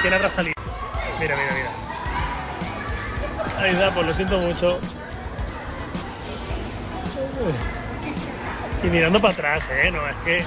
¿quién habrá salido? Mira, mira, mira. Ahí está, pues lo siento mucho. Y mirando para atrás, ¿eh? No, es que...